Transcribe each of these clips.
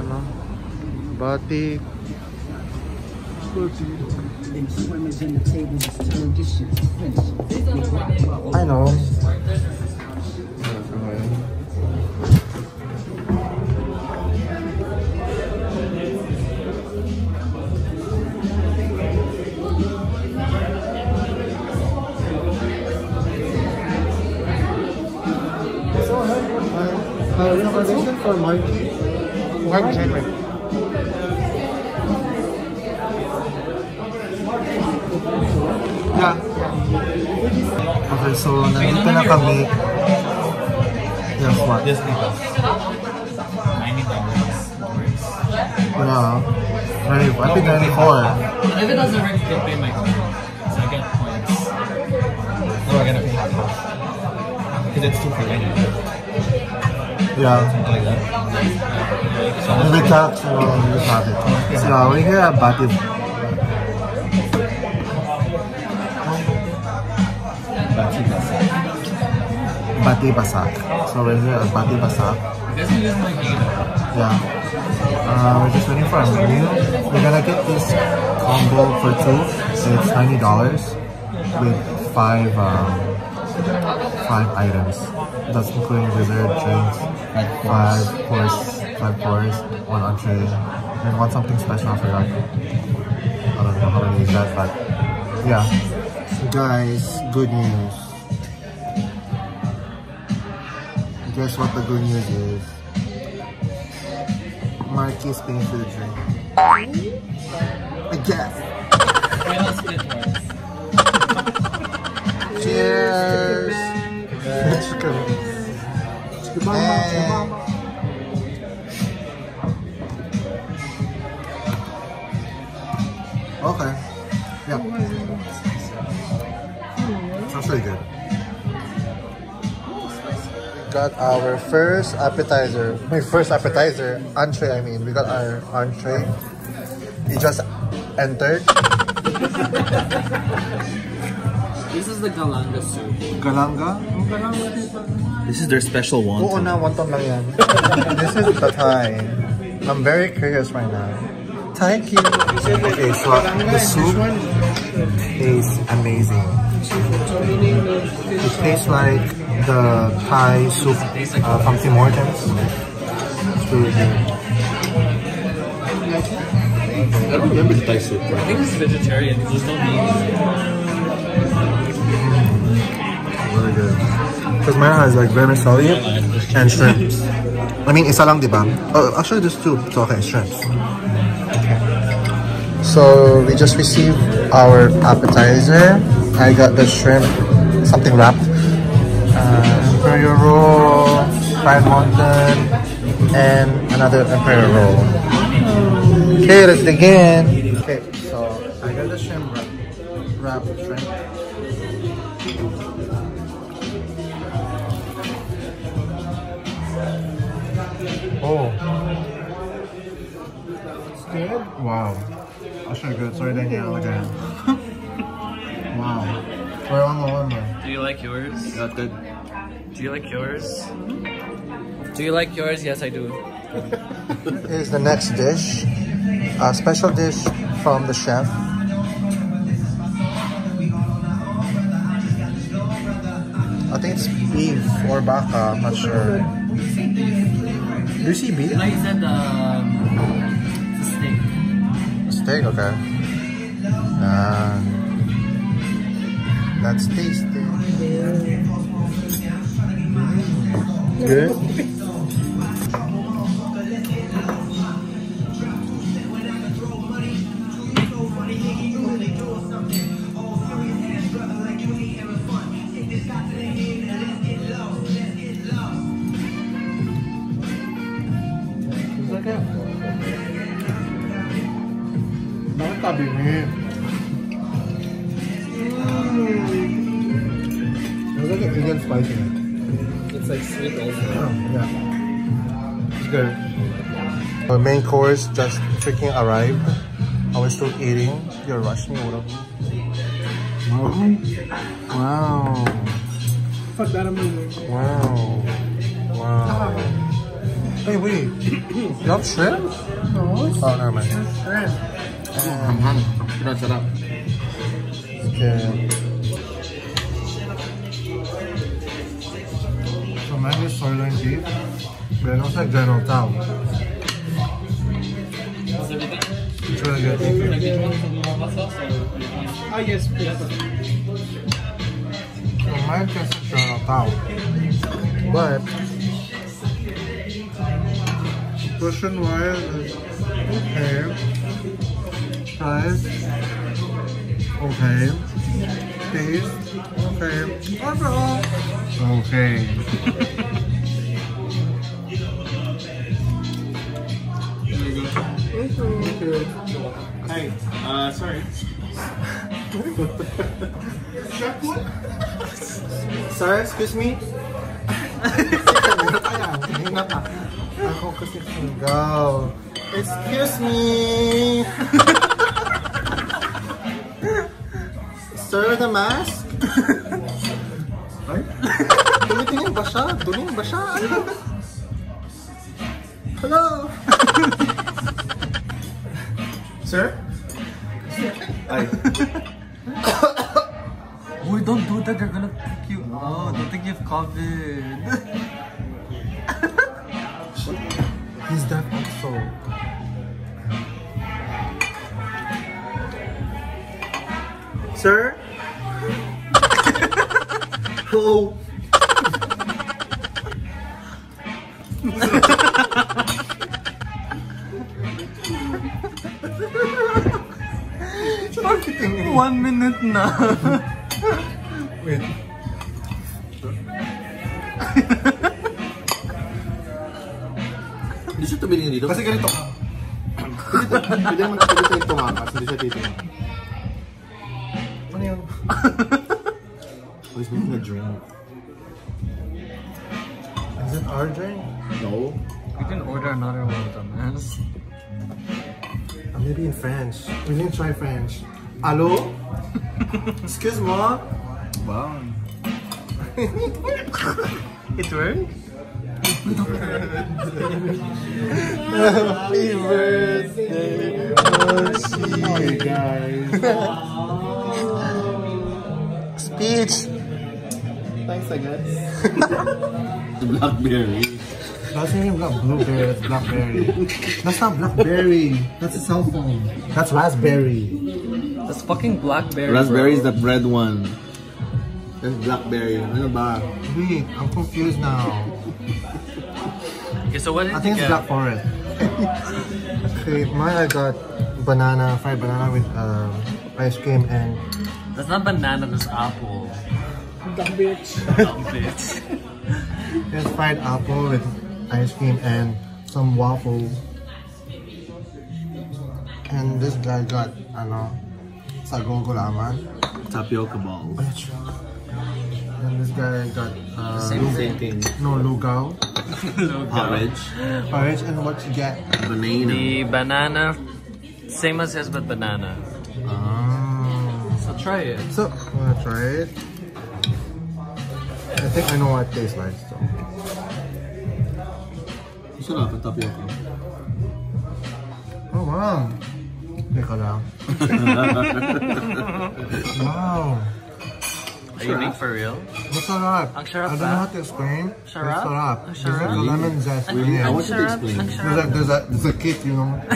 Ano, batik. I know. Uh, uh, recommendation for Marky? Henry. Yeah. Okay, so nandito na kami. Yes, what? Yes, dito. 90 dollars. Works. Yeah. 94. I think 94. If it doesn't work, you can pay my card. So I get points. Oh, or I'm gonna pay half. Because it's for 90. Yeah. Something like that. So with tax, you have. So we're here at Batib. Basak. Bati Bassac. So we're here at Bati Bassac. We. Yeah. Uh, we're just waiting for our menu. We're gonna get this combo for two. It's ninety dollars with five um, five items. That's including dessert, drinks, five course, five course, one entree, and one something special. I forgot. I don't know how many is that, but yeah. Guys, good news. Guess what the good news is? Marky is paying for the drink. I guess. We don't split ones. Cheers! Okay. Yeah. Sounds really good. Got our first appetizer. My first appetizer. Entree, I mean. We got our entree. We just entered. This is the Galanga soup. Galanga. This is their special one. Oo na, wonton lang yan. this is the Thai. I'm very curious right now. Thank you. Okay, so the soup tastes amazing. It tastes like the Thai soup uh, from Tim Hortons. It's really good. I don't remember the Thai soup. I think it's vegetarian. There's no meat. Really good. Because mine has like vermicelli and shrimps. I mean, isa lang, di ba? Oh, actually, there's two. So, okay, shrimps. So, we just received our appetizer. I got the shrimp, something wrapped. Uh, Imperial roll, fried and another Imperial roll. Okay, let's begin. Okay, so I got the shrimp wrap, wrapped shrimp. It's good? Wow. Actually good. Sorry, Danielle, again. wow. Wait, on the one more. Do you like yours? Not good. Do you like yours? Do you like yours? Yes, I do. Here's the next dish. A special dish from the chef. I think it's beef or baka, I'm not sure. Do you see beef? No, you said um, it's a okay. Ah. that's tasty. Good? Like sweet also. Oh, yeah. It's good. Our main course just freaking arrived. I was still eating. You're rushing me. What up? Wow. Fuck that, I'm moving. Wow. Wow. Hey, wait. You have shrimp? No, Oh, never mind. shrimp. Ham-ham. Sarap, sarap. Okay. So mine is sirloin beef. Looks like General everything? It's really good. Thank you. Like, did you want some more hot sauce or are you fine? Ah, yes, please. So mine tastes like. But portion wise is okay. Size okay. Taste okay. Overall okay. Hi. Uh, sorry. Sir, excuse me? Ako kasi singaw. Excuse me! Sir, the mask? Ay? Tumitingin ba siya? Tuling ba siya? Ano? Hello? Sir? Ay. Boy, don't do that. They're gonna pick you oh, out. Don't think you have COVID. He's that also. Sir? Hello? One minute na. Wait. Hindi siya tumingin dito. Kasi ganito. Pwede naman pwede tayo tumakas. Hindi siya titingin. Ano yun? Oh, he's making a drink. Is it our drink? No. We can order another one of them, man. Uh, maybe in French. We didn't try French. Hello? Excuse me? Wow. It worked? Happy birthday, Mochi. guys. Speech. Thanks, I guess. Blackberry. That's not even black blueberry, that's blackberry. That's not blackberry. That's a cell phone. That's raspberry. That's fucking blackberry. Raspberry is the red one. That's blackberry. Ano ba? Wait, I'm confused now. Okay, so what did I you think it's get? black forest. okay, mine I got banana, fried banana with uh, ice cream and That's not banana, that's apple. Dumb bitch. Dumb bitch. there's fried apple with ice cream and some waffle. And this guy got, ano, sago gulaman. Tapioca ball. And this guy got, uh, Same Same thing. no, lugaw. Porridge. Porridge, and what you get? Banana. The banana, same as his but banana. Ah. So try it. So, I'm gonna try it. I think I know what it tastes like, so. Sarap ang tapioca. Oh, wow. Teka lang. wow. Are you being for real? Masarap. Ang sarap I don't know how to explain. Sarap? It's sarap. Ang There's like a lemon zest in Really? I want you to explain. There's like, there's a, there's a kick, you know.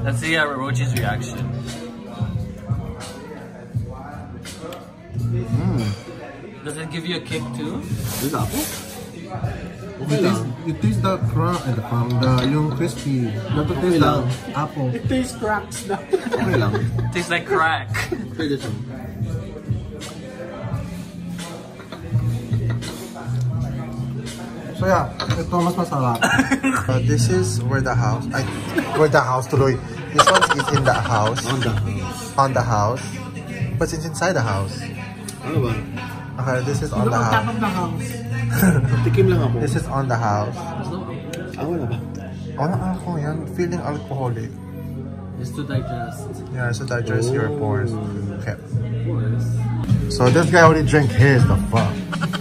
Let's see uh, Rochie's reaction. Mm. Does it give you a kick too? This is apple? You Okay taste, lang. you taste the crumb, eh, the crumb, the, yung crispy. Dapat taste Okay lang. apple. It tastes cracks na. Okay lang. Tastes like crack. Try this one. So yeah, ito mas masarap. uh, this is where the house, I, where the house tuloy. This one is in the house, On the house. on the house. But it's inside the house. Ano ba? Okay, this is on the on top house. of the house. Tikim lang ako. This is on the house. Ah, wala ba? Ano ako yan? Feeling alcoholic. It's to digest. Yeah, so digest your pores. Okay. Of. So this guy already drank his, the fuck.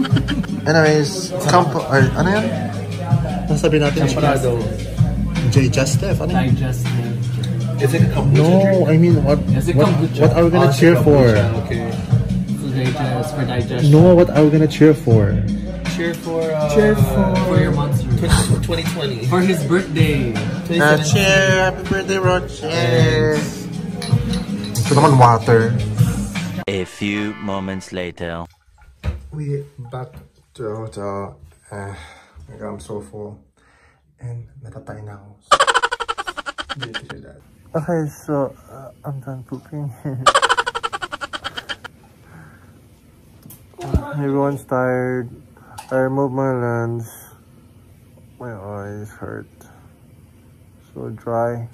Anyways, come po, ay, ano yan? Nasabi natin Temporado. J. Justef. Ano yun? Digestive. Is it a kombucha? No, I mean, what, Is it what, kombucha? what are we gonna Ah, cheer for? kombucha, Okay. To digest, for digestion. No, what are we gonna cheer for? Cheer for uh, Cheer for- For your monster. 2020. For his birthday. Uh, cheer! Happy birthday, Rod! Cheers! Ito naman water. A few moments later. We back to the hotel. Uh, my God, I'm so full. And natatay na ako. Okay, so uh, I'm done pooping. Everyone's tired. I removed my lens. My eyes hurt. So dry.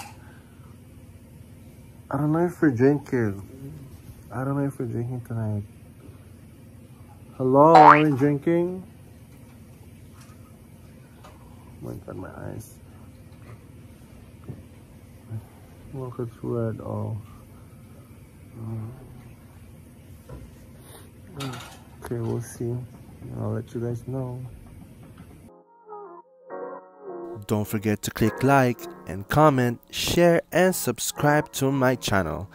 I don't know if we're drinking. I don't know if we're drinking tonight. Hello, are we drinking? Oh my god, my eyes. Look, it's red. Oh. Mm. Okay, we'll see. I'll let you guys know. Don't forget to click like and comment, share and subscribe to my channel.